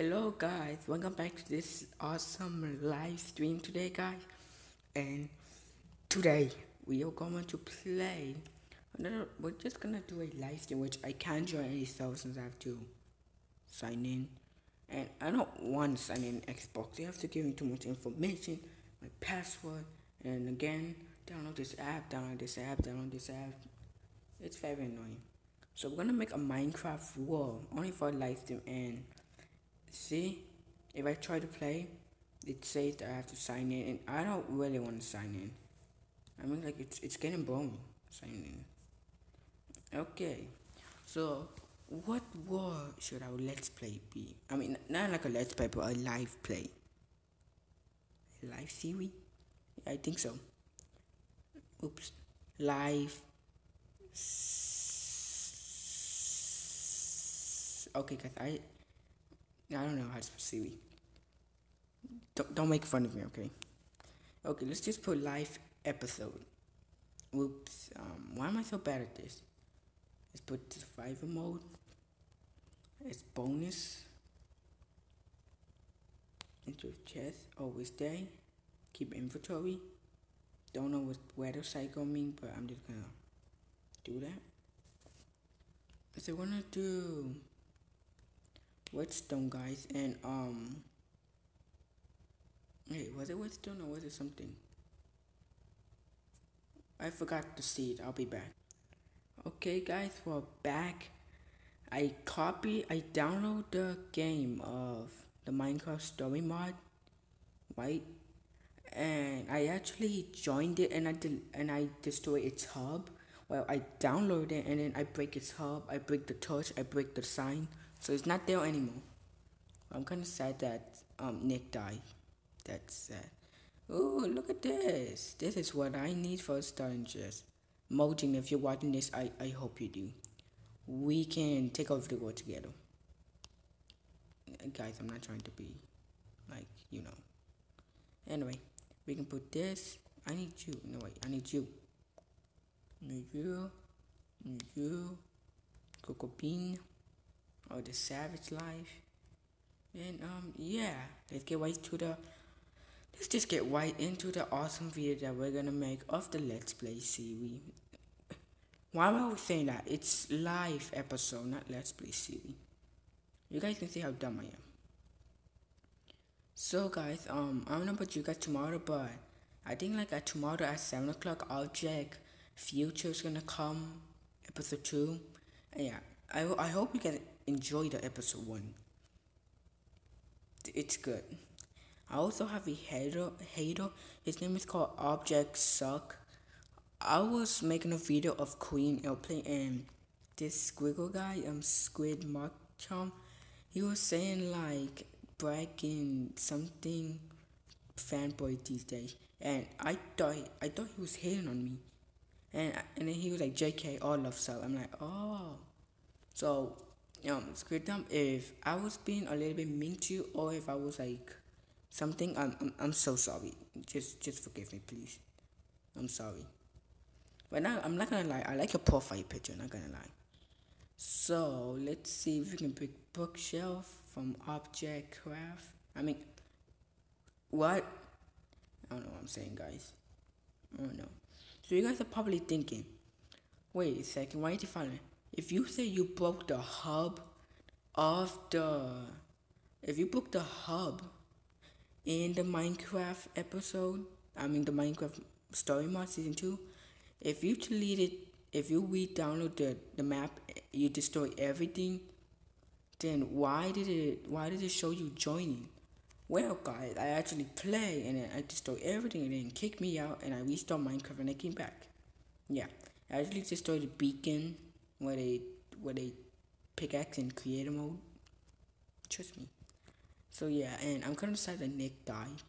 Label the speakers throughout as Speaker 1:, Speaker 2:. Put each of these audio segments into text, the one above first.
Speaker 1: Hello guys, welcome back to this awesome live stream today guys. And today we are going to play another we're just gonna do a live stream which I can't join any since I have to sign in. And I don't want to sign in Xbox. They have to give me too much information, my password, and again, download this app, download this app, download this app. It's very annoying. So we're gonna make a Minecraft world only for live stream and see if I try to play it says that I have to sign in and I don't really want to sign in. I mean like it's it's getting boring signing in. Okay so what war should our let's play be? I mean not like a let's play but a live play. Live series yeah, I think so. Oops live okay guys I I don't know how to seaweed. Don't, don't make fun of me, okay? Okay, let's just put live episode. Whoops. Um, why am I so bad at this? Let's put survival mode. It's bonus. Into chest. Always day. Keep inventory. Don't know what weather cycle mean, but I'm just gonna do that. So we're gonna do Whetstone guys and um Hey, was it Whetstone or was it something? I forgot to see it. I'll be back. Okay guys, we're back. I copy I download the game of the Minecraft story mod, right? And I actually joined it and I did and I destroy its hub. Well, I download it and then I break its hub. I break the torch. I break the sign. So it's not there anymore. I'm kind of sad that um, Nick died. That's sad. Oh, look at this. This is what I need for starting just. Mojang, if you're watching this, I, I hope you do. We can take over the world together. Guys, I'm not trying to be like, you know. Anyway, we can put this. I need you. No, wait, I need you. I need you. I need you. Cocoa bean or the savage life. And um yeah, let's get right to the let's just get right into the awesome video that we're gonna make of the Let's Play series. Why am I saying that? It's live episode, not Let's Play series. You guys can see how dumb I am. So guys, um I don't know about you guys tomorrow, but I think like at tomorrow at seven o'clock Object Future is gonna come episode two. And yeah, I I hope you can enjoy the episode one. It's good. I also have a hater. Hater. His name is called Object Suck. I was making a video of Queen Airplane and this squiggle guy, um, Squid Marchom. He was saying like bragging something fanboy these days, and I thought I thought he was hating on me, and and then he was like JK all love so I'm like oh, so um Squid Dump, if I was being a little bit mean to you or if I was like something, I'm I'm, I'm so sorry. Just just forgive me, please. I'm sorry. But now I'm not gonna lie. I like your profile picture. Not gonna lie. So let's see if we can pick bookshelf from Object Craft. I mean, what? I don't know what I'm saying, guys. I don't know. So you guys are probably thinking, wait a second, why did you find it? If you say you broke the hub of the if you broke the hub in the Minecraft episode, I mean the Minecraft story mod season two, if you deleted if you re-download the, the map you destroy everything, then why did it why did it show you joining? Well guys, I actually play and I destroy everything and then kick me out and I restart Minecraft and I came back. Yeah. I actually destroyed the beacon where they where they pickaxe in creator mode. Trust me. So yeah, and I'm of sad that Nick died.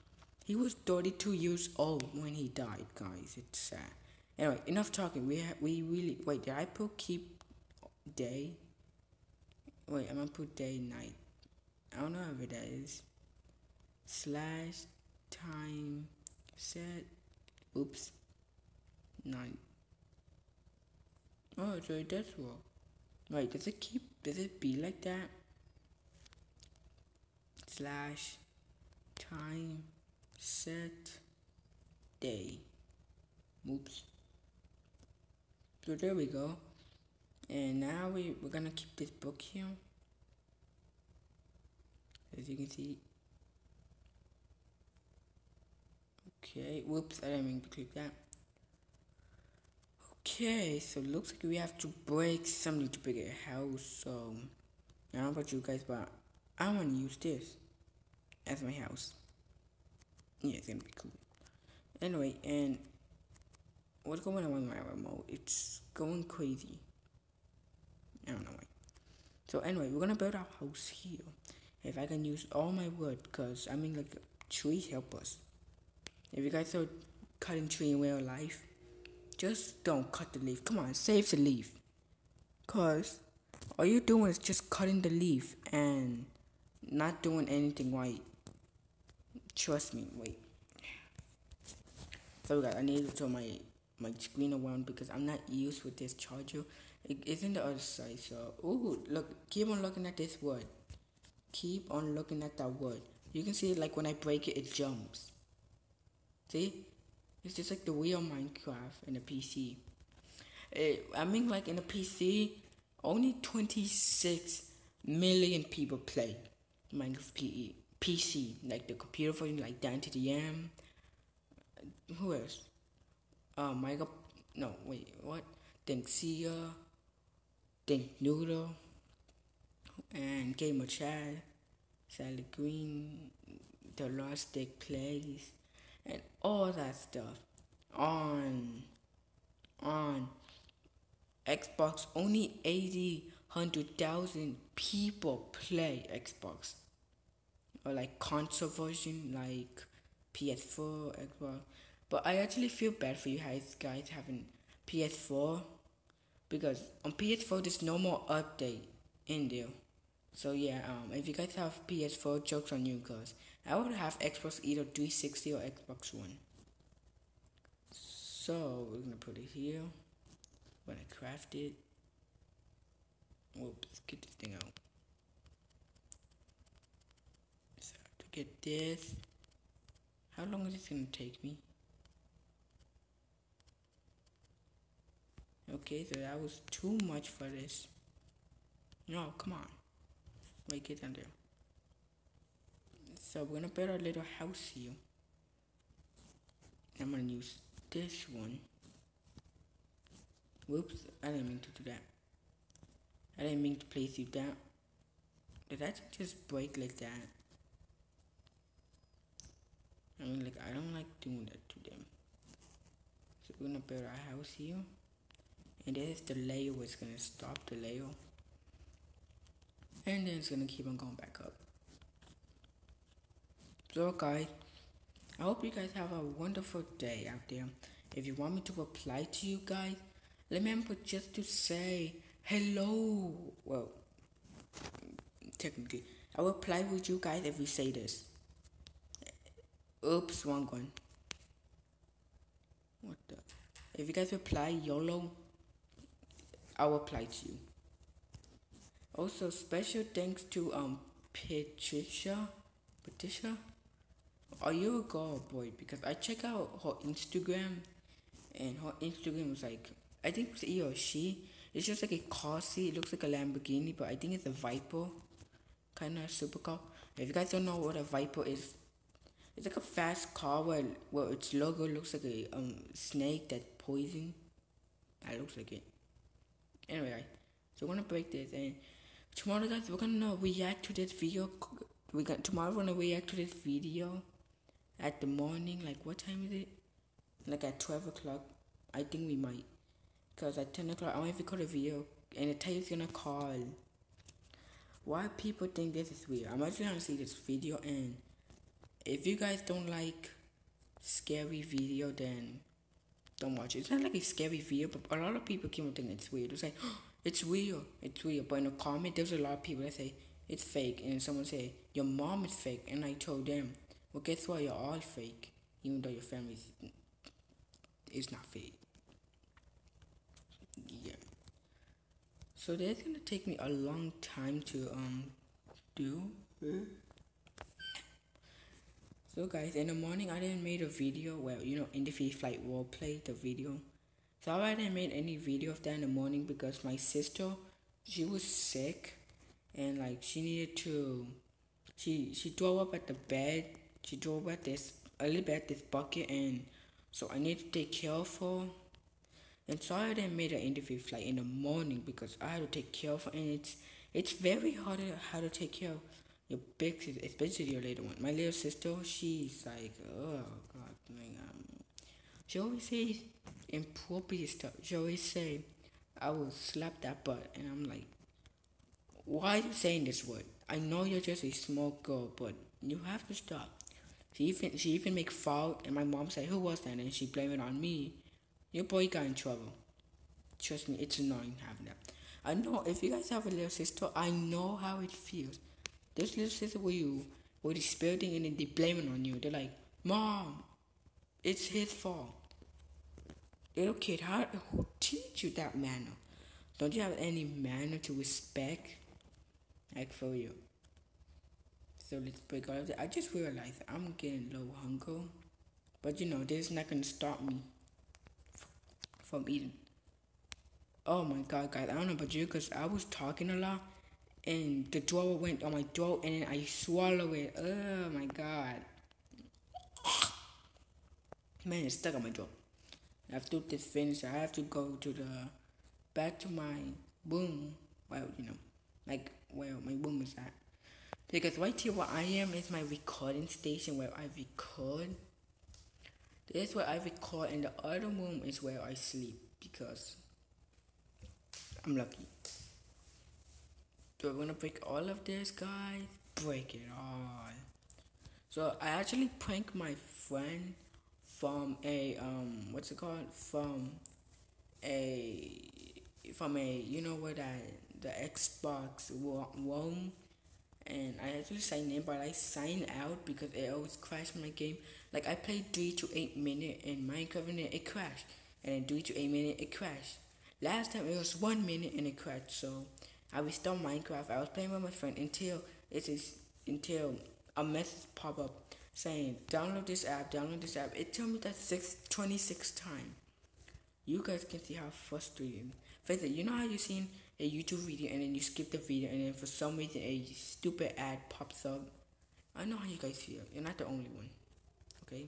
Speaker 1: He was 32 years old when he died, guys. It's sad. Anyway, enough talking. We ha- we really wait. Did I put keep day? Wait, I'm gonna put day night. I don't know how that is. Slash time set. Oops. Night. Oh, so it does work. Wait, does it keep, does it be like that? slash time set day. Oops. So there we go. And now we, we're gonna keep this book here. As you can see. Okay, whoops, I didn't mean to click that. Okay, so looks like we have to break something to break a house, so I don't know about you guys, but I want to use this as my house. Yeah, it's gonna be cool. Anyway, and what's going on with my remote? It's going crazy. I don't know why. So anyway, we're gonna build our house here. If I can use all my wood, cause I mean like trees help us. If you guys are cutting tree in real life, just don't cut the leaf. Come on, save the leaf. Cause all you're doing is just cutting the leaf and not doing anything right. Trust me, wait. So guys, I need to turn my my screen around because I'm not used with this charger. It isn't the other side, so ooh, look, keep on looking at this wood. Keep on looking at that wood. You can see like when I break it, it jumps. See? It's just like the real Minecraft in a PC. It, I mean, like in a PC, only 26 million people play Minecraft PE, PC, like the computer version, like DanTDM. Who else? Uh, Minecraft. No, wait, what? Denksia, Think Noodle, and Gamer Chad, Sally Green, The Lost Stick Plays, and all that stuff on on Xbox. Only 80, 100,000 people play Xbox or like console version like PS4, Xbox. But I actually feel bad for you guys, guys having PS4 because on PS4 there's no more update in there. So yeah, um, if you guys have PS4, jokes on you guys. I would have Xbox either 360 or Xbox One. So we're gonna put it here. When I craft it. Whoops, get this thing out. So to get this. How long is this gonna take me? Okay, so that was too much for this. No, come on. Wait, get down there. So we're gonna build a little house here. I'm gonna use this one. Whoops, I didn't mean to do that. I didn't mean to place you down. Did that just break like that? I mean, like, I don't like doing that to them. So we're gonna build our house here. And this is the layer it's gonna stop the layer. And then it's gonna keep on going back up. So guys, I hope you guys have a wonderful day out there. If you want me to reply to you guys, remember just to say hello. Well, technically, I will reply with you guys if you say this. Oops, wrong one. What the? If you guys reply YOLO, I'll reply to you. Also, special thanks to um Patricia, Patricia. Are you a girl or boy? Because I check out her Instagram, and her Instagram was like I think it's he or she. It's just like a car seat. It looks like a Lamborghini, but I think it's a Viper, kind of supercar. If you guys don't know what a Viper is, it's like a fast car where, where its logo looks like a um snake that poison. That looks like it. Anyway, so we're gonna break this and tomorrow guys we're gonna react to this video. We got tomorrow we're gonna react to this video at the morning. Like what time is it? Like at twelve o'clock. I think we might. Cause at ten o'clock I want to record a video and the title's gonna call. Why people think this is weird? I'm actually gonna see this video and if you guys don't like scary video then don't watch it. It's not like a scary video, but a lot of people keep on thinking it's weird. It's like, oh, it's real, it's real. But in the comment, there's a lot of people that say it's fake, and someone say your mom is fake, and I told them, well, guess what? You're all fake, even though your family is not fake. Yeah. So that's gonna take me a long time to um do. So guys, in the morning I didn't make a video. Well, you know, in the free flight roleplay, the video. So I didn't make any video of that in the morning because my sister, she was sick, and like she needed to, she she threw up at the bed. She drove at this a little bit at this bucket, and so I need to take care of her. And so I didn't make an interview flight in the morning because I had to take care of her, and it's it's very hard how to take care of your big sister, especially your little one. My little sister, she's like, oh god, like, um, she always says inappropriate stuff. She always say, I will slap that butt, and I'm like, why are you saying this word? I know you're just a small girl, but you have to stop. She even she even make fault, and my mom said, "Who was that?" And she blame it on me. Your boy got in trouble. Trust me, it's annoying having that. I know if you guys have a little sister, I know how it feels. This little sister where you they spilling and then they blame it on you. They're like, Mom, it's his fault. Little kid, how who teach you that manner? Don't you have any manner to respect? Like for you. So let's break all of that. I just realized I'm getting low hunger. But you know, this is not gonna stop me from eating. Oh my god, guys, I don't know about you because I was talking a lot and the drawer went on my throat and I swallow it. Oh my god. Man, it's stuck on my throat. After this finish, I have to go to the back to my room. Well, you know, like where my room is at. Because right here where I am is my recording station where I record. This is where I record, and the other room is where I sleep because I'm lucky. So we're gonna break all of this, guys. Break it all. So I actually pranked my friend from a um what's it called from a from a you know what I the Xbox One and I actually signed in but I signed out because it always crashed my game. Like I played three to eight minute in Minecraft and it crashed. And then three to eight minute it crashed. Last time it was one minute and it crashed so I restored Minecraft. I was playing with my friend until it is until a message pop up saying download this app, download this app. It told me that six twenty six times. You guys can see how frustrating. Face you know how you seen a YouTube video and then you skip the video and then for some reason a stupid ad pops up. I know how you guys feel. You're not the only one. Okay?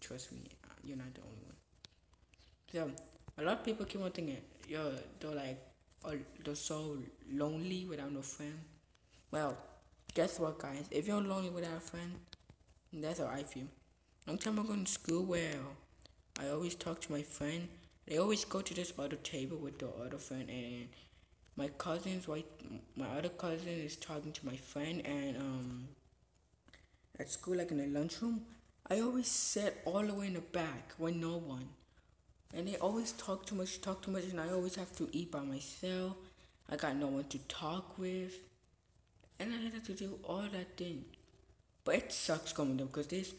Speaker 1: Trust me, you're not the only one. So a lot of people keep on thinking, yo, they're like, oh, or they're so lonely without no friend. Well, guess what, guys? If you're lonely without a friend, that's how I feel. Long time ago in school, where I always talk to my friend. They always go to this other table with the other friend, and my cousin's right. My other cousin is talking to my friend, and um, at school, like in the lunchroom, I always sit all the way in the back with no one. And they always talk too much, talk too much, and I always have to eat by myself. I got no one to talk with. And I had to do all that thing. But it sucks coming up because this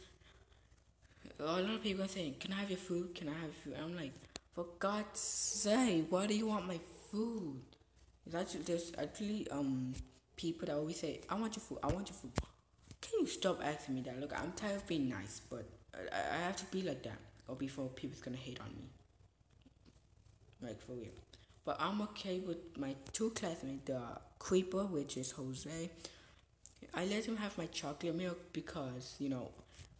Speaker 1: a lot of people are saying, Can I have your food? Can I have food? I'm like, for God's sake, why do you want my food? Actually there's actually um people that always say, I want your food, I want your food. Can you stop asking me that? Look, I'm tired of being nice, but I, I have to be like that or before people's gonna hate on me. Like for real. But I'm okay with my two classmates, the creeper, which is Jose. I let him have my chocolate milk because, you know,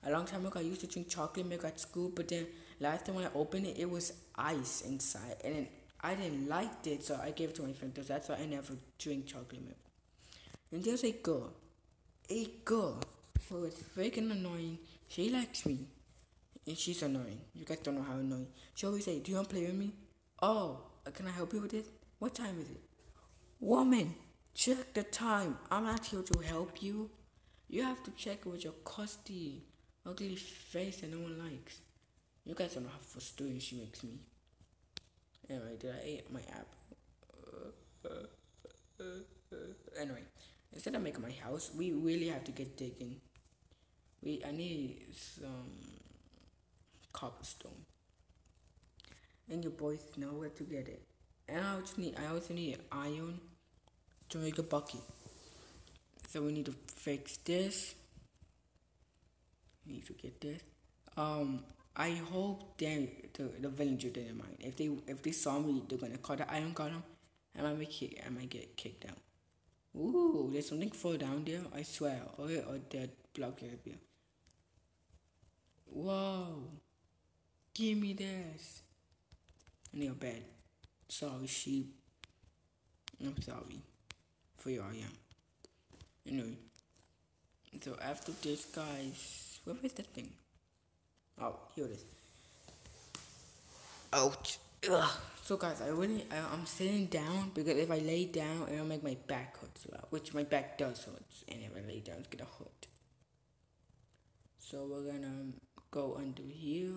Speaker 1: a long time ago I used to drink chocolate milk at school, but then last time when I opened it, it was ice inside. And then I didn't like it, so I gave it to my friend. So that's why I never drink chocolate milk. And there's a girl, a girl who is freaking annoying. She likes me. And she's annoying. You guys don't know how annoying. She always say, Do you want to play with me? Oh, can I help you with this? What time is it? Woman, check the time. I'm not here to help you. You have to check with your crusty, ugly face that no one likes. You guys don't know how frustrated she makes me. Anyway, did I eat my apple? anyway, instead of making my house, we really have to get digging. We I need some cobblestone and your boys know where to get it. And I also need I also need iron to make a bucket. So we need to fix this. Need to get this. Um, I hope they the the villager didn't mind. If they if they saw me, they're gonna call the iron golem. I might make kick, I might get kicked out. Ooh, there's something fall down there. I swear, or a dead block here. Whoa, give me this. In your bed. Sorry, sheep. I'm sorry for you your yeah. Anyway, so after this, guys, where is that thing? Oh, here it is. Ouch. Ugh. So guys, I really, I, am sitting down because if I lay down, it'll make my back hurt a lot, which my back does hurt, and if I lay down, it's gonna hurt. So we're gonna um, go under here.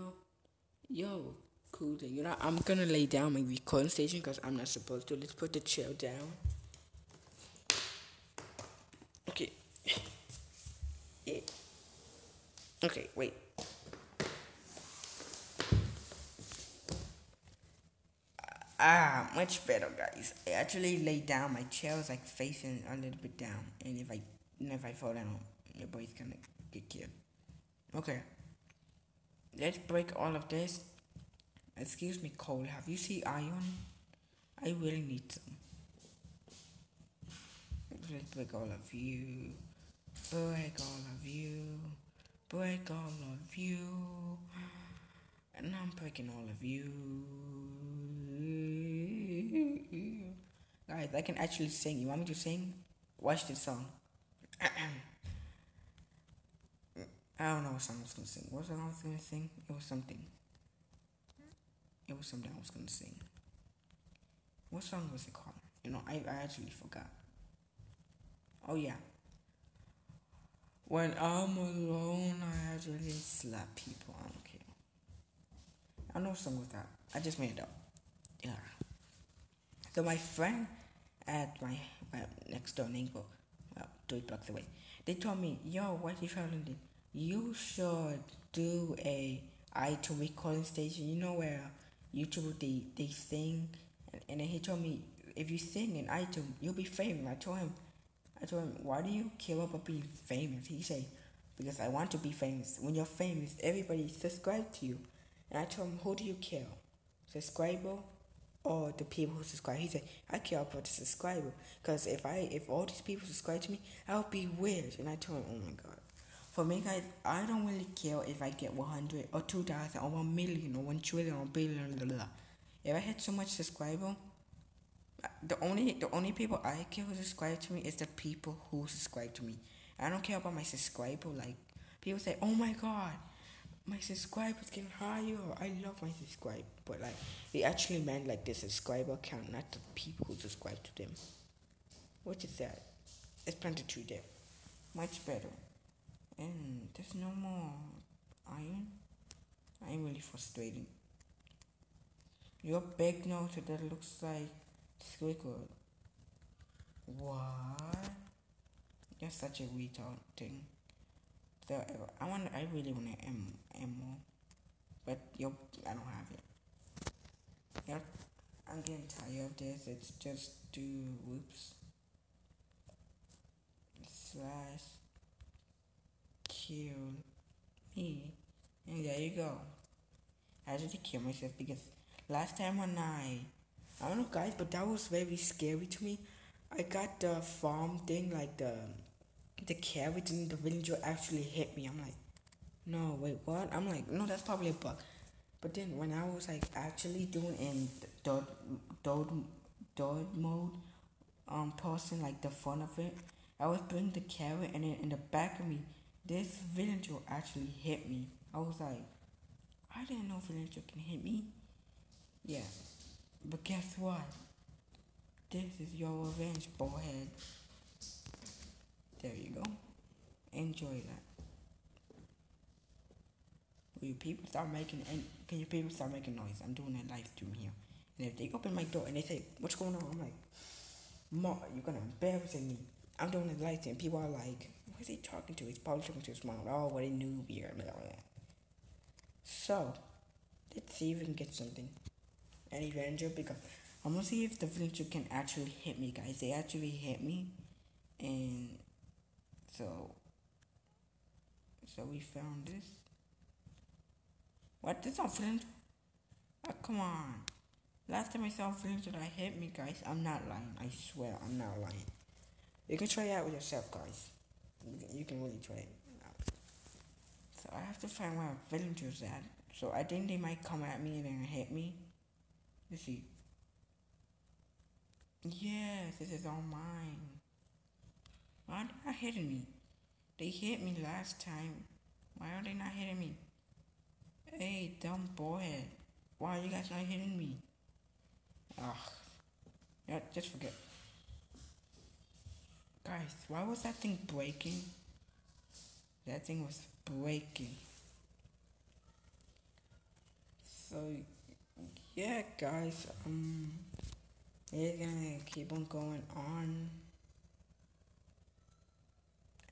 Speaker 1: Yo, cool thing. You know, I'm gonna lay down my recording station because I'm not supposed to. Let's put the chair down. Okay. Okay, wait. Ah, much better, guys. I actually lay down. My chair was like facing a little bit down, and if I if I fall down, your boy's gonna get killed. Okay. Let's break all of this. Excuse me, Cole. Have you seen iron? I really need some. Let's break all of you. Break all of you. Break all of you. And I'm breaking all of you. Guys, I can actually sing. You want me to sing? Watch this song. I don't know what song I was gonna sing. What song I was gonna sing? It was something. It was something I was gonna sing. What song was it called? You know, I, I actually forgot. Oh yeah. When I'm alone, I actually slap people. I don't care. I know song was that. I just made it up. Yeah. So my friend at my, my next door neighbor, well, three blocks away, they told me, "Yo, what you found in it? you should do a iTunes recording station. You know where YouTube they they sing, and, and then he told me if you sing in iTunes, you'll be famous. I told him, I told him, why do you care about being famous? He said, because I want to be famous. When you're famous, everybody subscribe to you. And I told him, who do you care, subscriber or the people who subscribe? He said, I care about the subscriber, because if I if all these people subscribe to me, I'll be weird. And I told him, oh my god. For me, guys, I don't really care if I get 100 or 2,000 or 1 million or 1 trillion or billion. Blah, blah. If I had so much subscriber, the only the only people I care who subscribe to me is the people who subscribe to me. I don't care about my subscriber. Like people say, "Oh my god, my subscribers getting higher." I love my subscribe, but like they actually meant like the subscriber count, not the people who subscribe to them. Which is sad. It's plenty true there. Much better. And there's no more iron. I'm really frustrated. Your big nose that looks like squiggle. What? You're such a retard thing. So I want. I really want to M ammo, but yo, I don't have it. Yep, I'm getting tired of this. It's just do whoops slash kill me. And there you go. I had to kill myself because last time when I, I don't know guys, but that was very scary to me. I got the farm thing, like the, the carrots and the villager actually hit me. I'm like, no, wait, what? I'm like, no, that's probably a bug. But then when I was like actually doing in dot dot dot mode, um, posting like the fun of it, I was putting the carrot and then in the back of me, this villager actually hit me. I was like, I didn't know villager can hit me. Yeah. But guess what? This is your revenge, bullhead. There you go. Enjoy that. Will you people start making and can you people start making noise? I'm doing a live stream here. And if they open my door and they say, What's going on? I'm like, "Ma, you're gonna embarrass me. I'm doing a live stream. People are like, Who's he talking to? He's probably talking to his mom. Oh, what a noob here. Blah, blah, blah. So, let's see if we can get something. Any villager because I'm gonna see if the villager can actually hit me, guys. They actually hit me, and so so we found this. What? This not flint? Oh, ah, come on. Last time I saw flint that I hit me, guys. I'm not lying. I swear, I'm not lying. You can try it out with yourself, guys. You can, really try it out. So I have to find where villagers at. So I think they might come at me and then hit me. Let's see. Yes, this is all mine. Why are they not hitting me? They hit me last time. Why are they not hitting me? Hey, dumb boy. Why are you guys not hitting me? Ugh. Yeah, just forget. Guys, why was that thing breaking? That thing was breaking. So, yeah, guys, um, it's gonna keep on going on.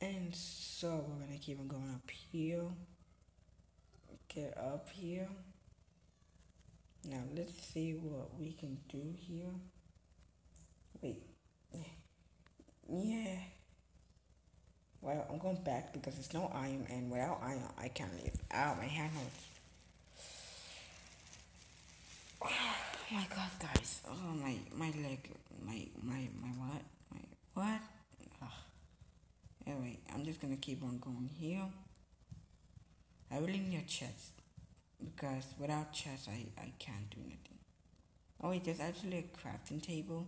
Speaker 1: And so we're gonna keep on going up here. Get up here. Now let's see what we can do here. Wait. Yeah. Well, I'm going back because there's no iron, and without iron, I can't leave. Ow, my hand hurts. Oh my god, guys. Oh, my, my leg. My, my, my what? My, what? Ugh. Anyway, I'm just gonna keep on going here. I really need a chest. Because without chest, I, I can't do anything. Oh wait, there's actually a crafting table.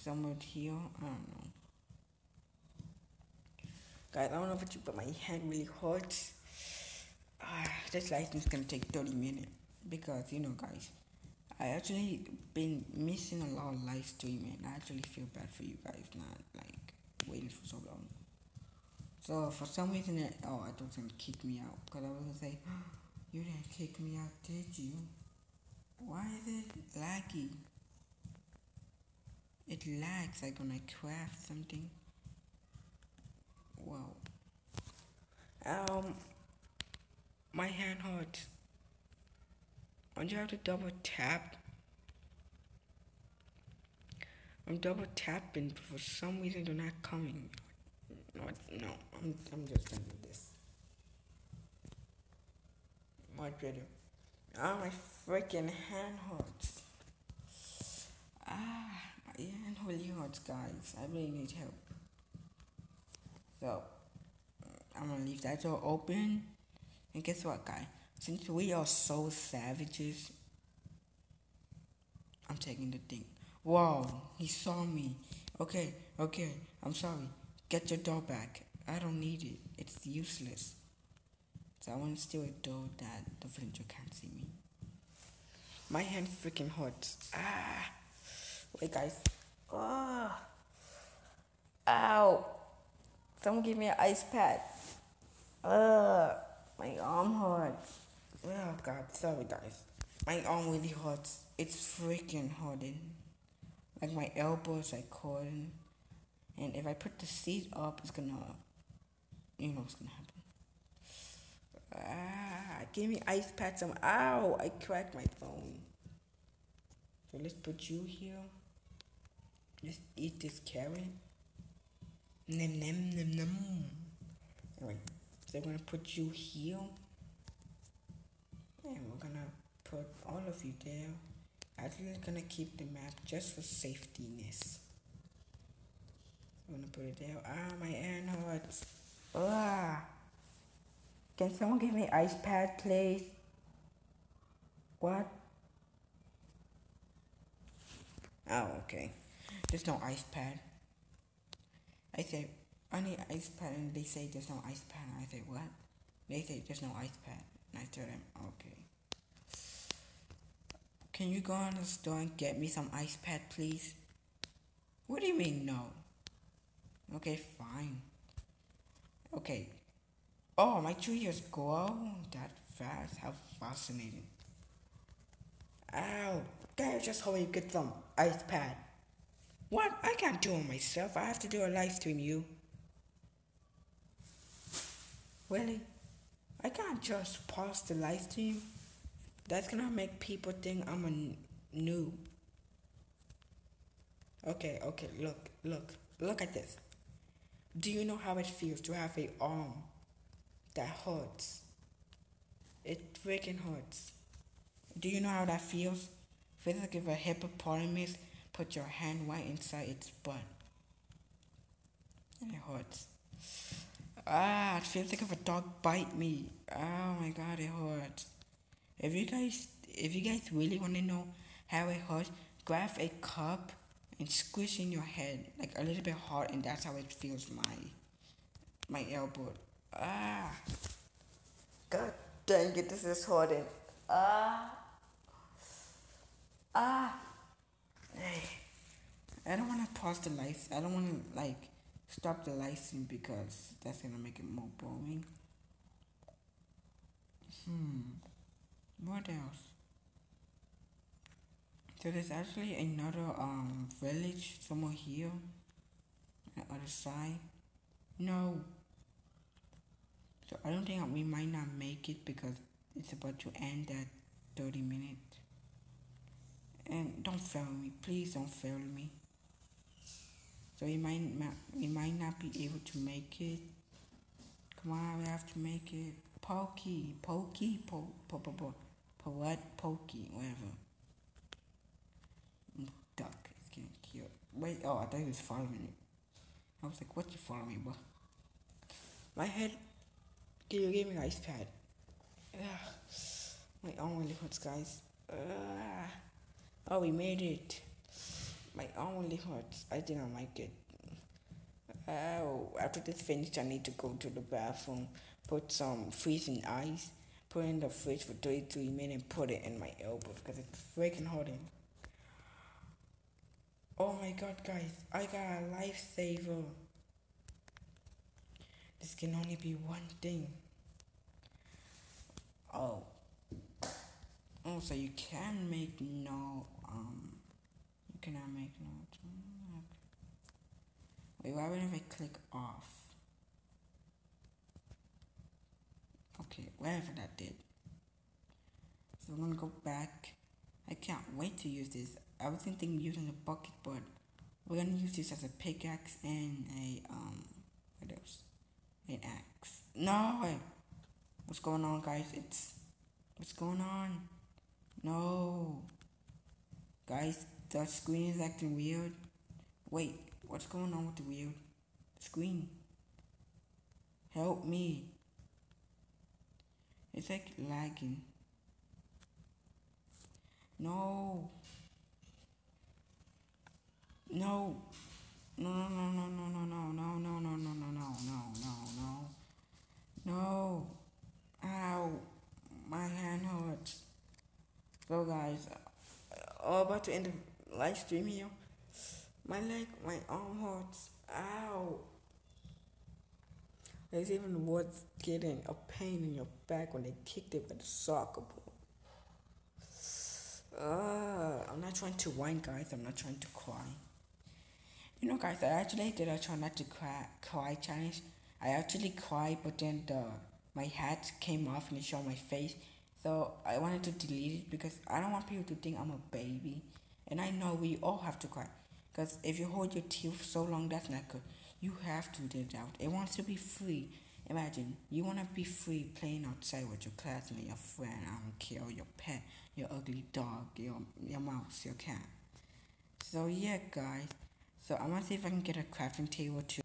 Speaker 1: Somewhere here. I don't know. Guys, I don't know if you, but my hand really hurts. Uh, this license gonna take 30 minutes. Because, you know, guys, I actually been missing a lot of live streaming. I actually feel bad for you guys not like waiting for so long. So for some reason, it, oh, I thought gonna kick me out because I was gonna say, you didn't kick me out, did you? Why is it laggy? It lags like when I craft something. Wow. Um, my hand hurts. Don't you have to double tap? I'm double tapping, but for some reason they're not coming. No, no, I'm, I'm just gonna do this. Much better. Ah, my freaking hand hurts. Ah, my hand really hurts, guys. I really need help. So, I'm gonna leave that door open. And guess what, guys? Since we are so savages, I'm taking the thing. Wow, he saw me. Okay, okay, I'm sorry. Get your door back. I don't need it. It's useless. So I want to steal a door that the villager can't see me. My hand freaking hurts. Ah. Wait, guys. Ah. Ow. Someone give me an ice pad. Ugh. My arm hurts. Oh god, sorry guys. My arm really hurts. It's freaking hurting. Like my elbows like hurting. And if I put the seat up, it's gonna, you know what's gonna happen. Ah, give me ice pad some. Ow, I cracked my phone. So let's put you here. Let's eat this carrot. Nem nem nem nem. Alright, so I'm gonna put you here. And we're gonna put all of you there. Actually, gonna keep the map just for safetyness. I'm gonna put it there. Ah, my hand hurts. Ah. Can someone give me ice pad, please? What? Oh, okay. There's no ice pad. I say, I need ice pad, and they say there's no ice pad. I say, what? They say there's no ice pad. And I tell them, okay. Can you go on the store and get me some ice pad, please? What do you mean, no? Okay, fine. Okay. Oh, my two years go that fast. How fascinating. Ow. Dad, just how you get some ice pad. What? I can't do it myself. I have to do a live stream, you. Really? I can't just pause the live stream. That's gonna make people think I'm a noob. Okay, okay, look, look, look at this. Do you know how it feels to have a arm that hurts. It freaking hurts. Do you know how that feels? Feels like if a hippopotamus put your hand right inside its butt. And it hurts. Ah, it feels like if a dog bite me. Oh my god, it hurts. If you guys, if you guys really want to know how it hurts, grab a cup and squish in your head like a little bit hard, and that's how it feels my my elbow. Ah, god dang it, this is hurting. Ah, ah. Hey, I don't want to pause the lights. I don't want to like stop the lighting because that's gonna make it more boring. Hmm. What else? So there's actually another um village somewhere here on the other side. No. So I don't think we might not make it because it's about to end at 30 minutes. And don't fail me, please don't fail me. So we might we might not be able to make it. Come on, we have to make it. Pokey, pokey, po po po po, po what? Pokey, whatever. Duck is getting killed. Wait, oh, I thought he was following me. I was like, what you following me, bro? My head. Can you give me an ice pad? Ugh. My arm really hurts, guys. Ugh. Oh, we made it. My arm really hurts. I didn't like it. Oh, after this finished, I need to go to the bathroom, put some freezing ice, put in the fridge for 33 minutes, put it in my elbow because it's freaking hurting. Oh my god, guys, I got a lifesaver. This can only be one thing. Oh. Oh, so you can make no, um, you cannot make no. Wait, why would if I click whatever that did. So I'm gonna go back. I can't wait to use this. I was thinking using a bucket, but we're gonna use this as a pickaxe and a um what else? An axe. No what's going on guys? It's what's going on? No guys the screen is acting weird. Wait, what's going on with the weird screen? Help me. It's like lagging. No. No. No, no, no, no, no, no, no, no, no, no, no, no, no, no, no, no. Ow. My hand hurts. So guys, I'm about to end the live stream here. My leg, my arm hurts. Ow. There's even worth getting a pain in your back when they kicked it with a soccer ball. Uh, I'm not trying to whine, guys. I'm not trying to cry. You know, guys, I actually did a try not to cry, cry challenge. I actually cried, but then the my hat came off and it showed my face. So I wanted to delete it because I don't want people to think I'm a baby. And I know we all have to cry. Because if you hold your teeth so long, that's not good. You have to it out. It wants to be free. Imagine you want to be free playing outside with your classmate, your friend, I don't care, your pet, your ugly dog, your your mouse, your cat. So yeah, guys. So I'm gonna see if I can get a crafting table too.